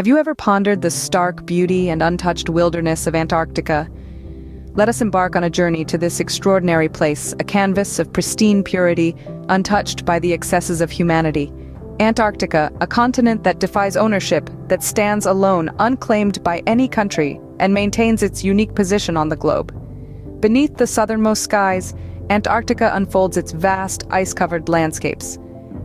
Have you ever pondered the stark beauty and untouched wilderness of Antarctica? Let us embark on a journey to this extraordinary place, a canvas of pristine purity, untouched by the excesses of humanity. Antarctica, a continent that defies ownership, that stands alone, unclaimed by any country, and maintains its unique position on the globe. Beneath the southernmost skies, Antarctica unfolds its vast, ice-covered landscapes.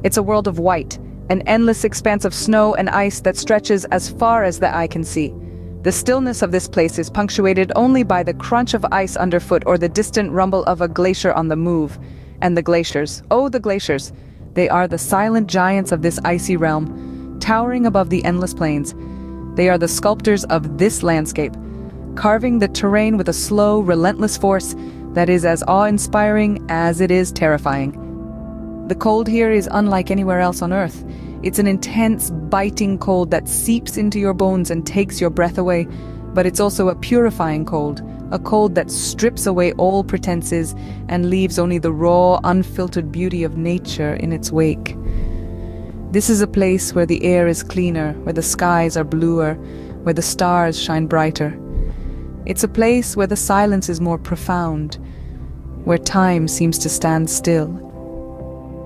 It's a world of white, an endless expanse of snow and ice that stretches as far as the eye can see. The stillness of this place is punctuated only by the crunch of ice underfoot or the distant rumble of a glacier on the move. And the glaciers, oh the glaciers, they are the silent giants of this icy realm, towering above the endless plains. They are the sculptors of this landscape, carving the terrain with a slow, relentless force that is as awe-inspiring as it is terrifying. The cold here is unlike anywhere else on Earth. It's an intense, biting cold that seeps into your bones and takes your breath away, but it's also a purifying cold, a cold that strips away all pretenses and leaves only the raw, unfiltered beauty of nature in its wake. This is a place where the air is cleaner, where the skies are bluer, where the stars shine brighter. It's a place where the silence is more profound, where time seems to stand still.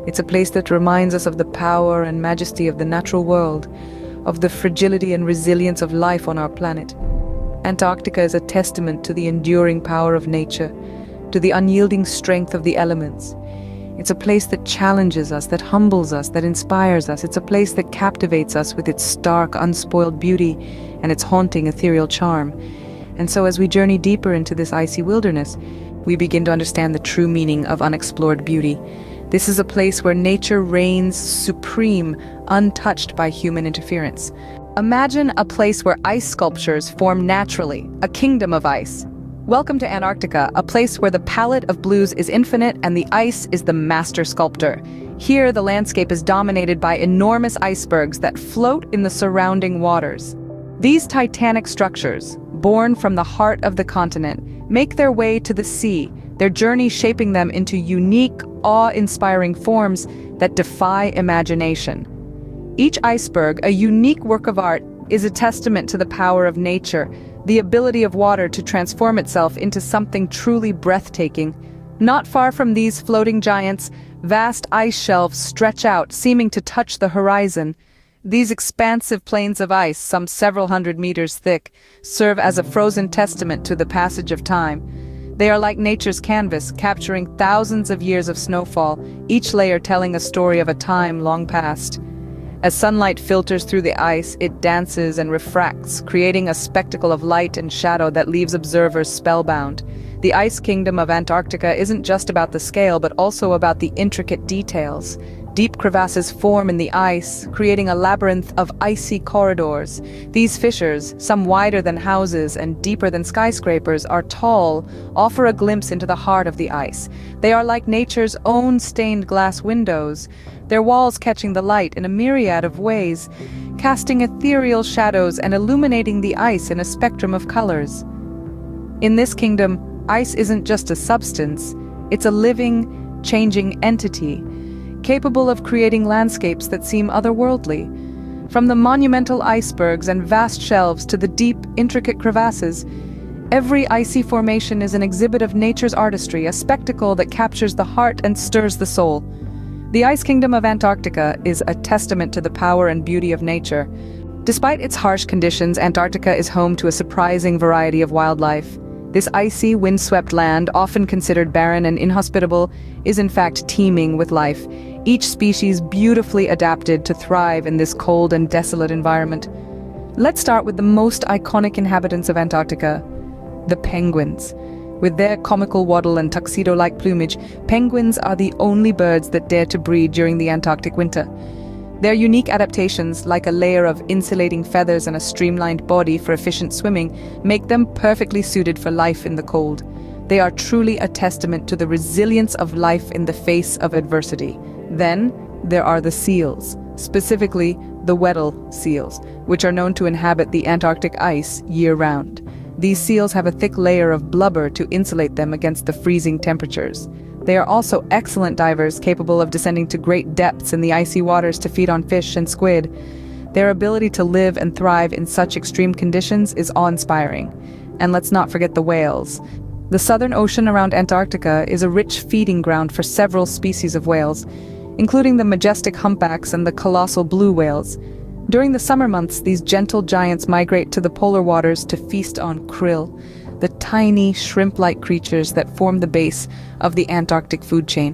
It's a place that reminds us of the power and majesty of the natural world, of the fragility and resilience of life on our planet. Antarctica is a testament to the enduring power of nature, to the unyielding strength of the elements. It's a place that challenges us, that humbles us, that inspires us. It's a place that captivates us with its stark, unspoiled beauty and its haunting, ethereal charm. And so as we journey deeper into this icy wilderness, we begin to understand the true meaning of unexplored beauty. This is a place where nature reigns supreme, untouched by human interference. Imagine a place where ice sculptures form naturally, a kingdom of ice. Welcome to Antarctica, a place where the palette of blues is infinite and the ice is the master sculptor. Here, the landscape is dominated by enormous icebergs that float in the surrounding waters. These titanic structures, born from the heart of the continent, make their way to the sea, their journey shaping them into unique, awe-inspiring forms that defy imagination. Each iceberg, a unique work of art, is a testament to the power of nature, the ability of water to transform itself into something truly breathtaking. Not far from these floating giants, vast ice shelves stretch out, seeming to touch the horizon. These expansive plains of ice, some several hundred meters thick, serve as a frozen testament to the passage of time. They are like nature's canvas, capturing thousands of years of snowfall, each layer telling a story of a time long past. As sunlight filters through the ice, it dances and refracts, creating a spectacle of light and shadow that leaves observers spellbound. The ice kingdom of Antarctica isn't just about the scale, but also about the intricate details. Deep crevasses form in the ice, creating a labyrinth of icy corridors. These fissures, some wider than houses and deeper than skyscrapers, are tall, offer a glimpse into the heart of the ice. They are like nature's own stained glass windows, their walls catching the light in a myriad of ways, casting ethereal shadows and illuminating the ice in a spectrum of colors. In this kingdom, ice isn't just a substance, it's a living, changing entity, capable of creating landscapes that seem otherworldly. From the monumental icebergs and vast shelves to the deep, intricate crevasses, every icy formation is an exhibit of nature's artistry, a spectacle that captures the heart and stirs the soul. The Ice Kingdom of Antarctica is a testament to the power and beauty of nature. Despite its harsh conditions, Antarctica is home to a surprising variety of wildlife. This icy, windswept land, often considered barren and inhospitable, is in fact teeming with life, each species beautifully adapted to thrive in this cold and desolate environment. Let's start with the most iconic inhabitants of Antarctica, the penguins. With their comical waddle and tuxedo-like plumage, penguins are the only birds that dare to breed during the Antarctic winter. Their unique adaptations, like a layer of insulating feathers and a streamlined body for efficient swimming, make them perfectly suited for life in the cold. They are truly a testament to the resilience of life in the face of adversity. Then, there are the seals, specifically the Weddell seals, which are known to inhabit the Antarctic ice year-round. These seals have a thick layer of blubber to insulate them against the freezing temperatures. They are also excellent divers capable of descending to great depths in the icy waters to feed on fish and squid. Their ability to live and thrive in such extreme conditions is awe-inspiring. And let's not forget the whales. The Southern Ocean around Antarctica is a rich feeding ground for several species of whales, including the majestic humpbacks and the colossal blue whales. During the summer months, these gentle giants migrate to the polar waters to feast on krill, the tiny shrimp-like creatures that form the base of the Antarctic food chain.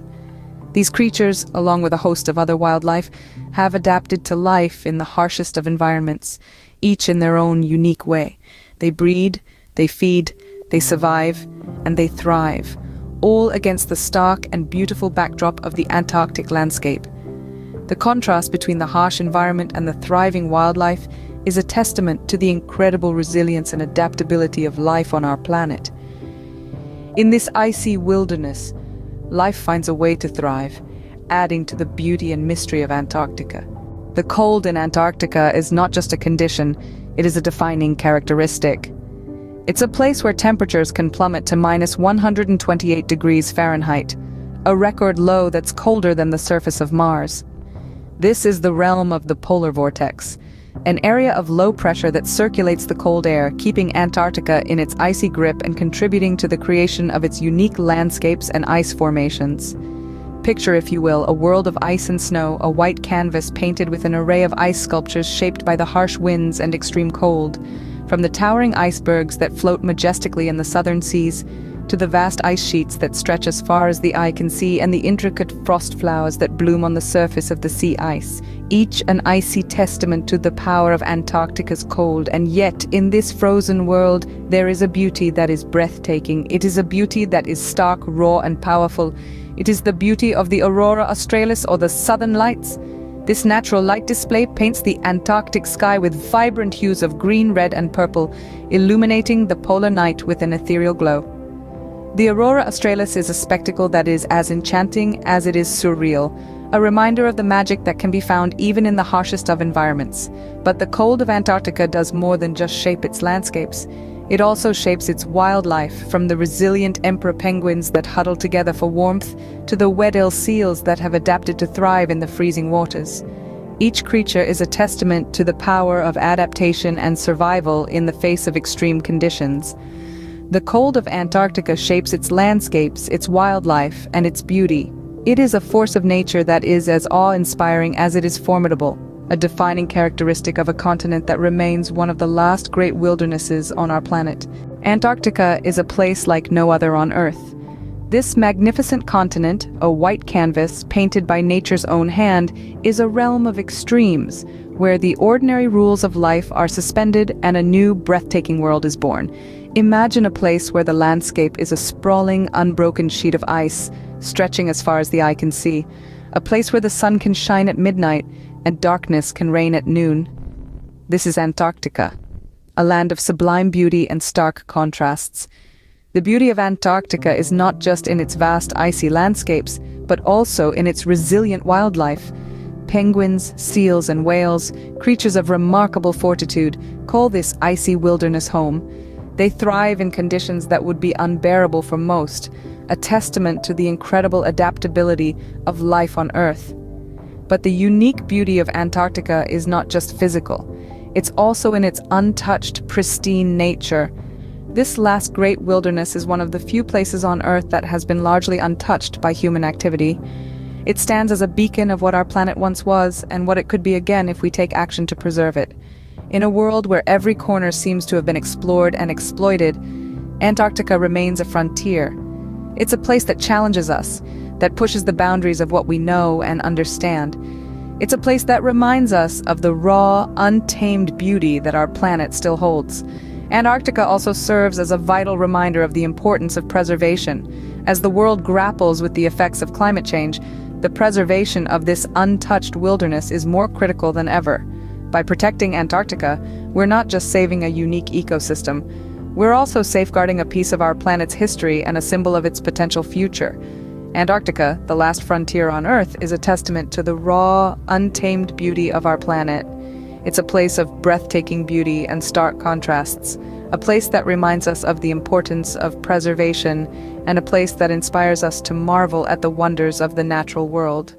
These creatures, along with a host of other wildlife, have adapted to life in the harshest of environments, each in their own unique way. They breed, they feed, they survive, and they thrive, all against the stark and beautiful backdrop of the Antarctic landscape. The contrast between the harsh environment and the thriving wildlife is a testament to the incredible resilience and adaptability of life on our planet. In this icy wilderness, life finds a way to thrive, adding to the beauty and mystery of Antarctica. The cold in Antarctica is not just a condition, it is a defining characteristic. It's a place where temperatures can plummet to minus 128 degrees Fahrenheit, a record low that's colder than the surface of Mars. This is the realm of the polar vortex, an area of low pressure that circulates the cold air, keeping Antarctica in its icy grip and contributing to the creation of its unique landscapes and ice formations. Picture, if you will, a world of ice and snow, a white canvas painted with an array of ice sculptures shaped by the harsh winds and extreme cold. From the towering icebergs that float majestically in the southern seas, to the vast ice sheets that stretch as far as the eye can see and the intricate frost flowers that bloom on the surface of the sea ice, each an icy testament to the power of Antarctica's cold, and yet in this frozen world there is a beauty that is breathtaking. It is a beauty that is stark, raw and powerful. It is the beauty of the aurora australis or the southern lights. This natural light display paints the Antarctic sky with vibrant hues of green, red and purple, illuminating the polar night with an ethereal glow. The aurora australis is a spectacle that is as enchanting as it is surreal, a reminder of the magic that can be found even in the harshest of environments. But the cold of Antarctica does more than just shape its landscapes. It also shapes its wildlife, from the resilient emperor penguins that huddle together for warmth to the Weddell seals that have adapted to thrive in the freezing waters. Each creature is a testament to the power of adaptation and survival in the face of extreme conditions. The cold of Antarctica shapes its landscapes, its wildlife, and its beauty. It is a force of nature that is as awe-inspiring as it is formidable, a defining characteristic of a continent that remains one of the last great wildernesses on our planet. Antarctica is a place like no other on Earth. This magnificent continent, a white canvas painted by nature's own hand, is a realm of extremes, where the ordinary rules of life are suspended and a new, breathtaking world is born. Imagine a place where the landscape is a sprawling, unbroken sheet of ice, stretching as far as the eye can see. A place where the sun can shine at midnight and darkness can reign at noon. This is Antarctica, a land of sublime beauty and stark contrasts. The beauty of Antarctica is not just in its vast icy landscapes, but also in its resilient wildlife. Penguins, seals and whales, creatures of remarkable fortitude, call this icy wilderness home. They thrive in conditions that would be unbearable for most, a testament to the incredible adaptability of life on Earth. But the unique beauty of Antarctica is not just physical. It's also in its untouched, pristine nature. This last great wilderness is one of the few places on Earth that has been largely untouched by human activity. It stands as a beacon of what our planet once was and what it could be again if we take action to preserve it. In a world where every corner seems to have been explored and exploited, Antarctica remains a frontier. It's a place that challenges us, that pushes the boundaries of what we know and understand. It's a place that reminds us of the raw, untamed beauty that our planet still holds. Antarctica also serves as a vital reminder of the importance of preservation. As the world grapples with the effects of climate change, the preservation of this untouched wilderness is more critical than ever. By protecting Antarctica, we're not just saving a unique ecosystem, we're also safeguarding a piece of our planet's history and a symbol of its potential future. Antarctica, the last frontier on Earth, is a testament to the raw, untamed beauty of our planet. It's a place of breathtaking beauty and stark contrasts, a place that reminds us of the importance of preservation, and a place that inspires us to marvel at the wonders of the natural world.